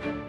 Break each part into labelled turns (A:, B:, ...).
A: Hey!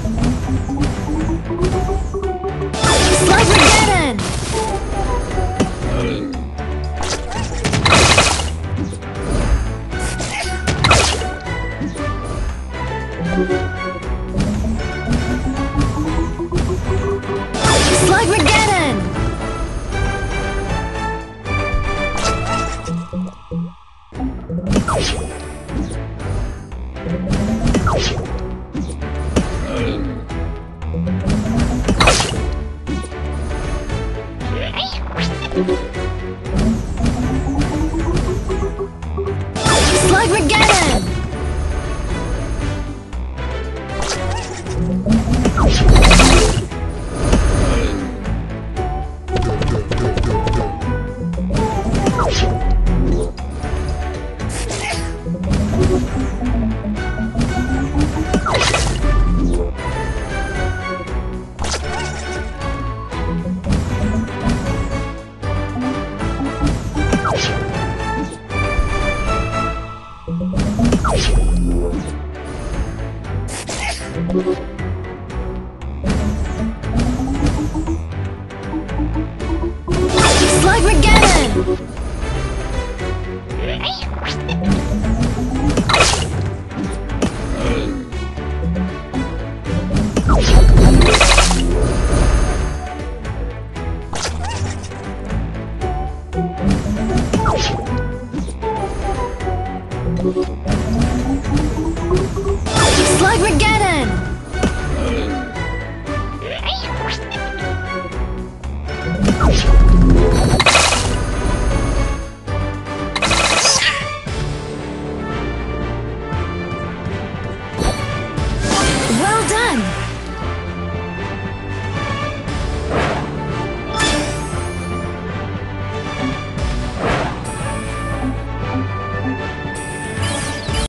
A: Slug regatta! Slugmageddon! Slugmageddon! Slugmageddon!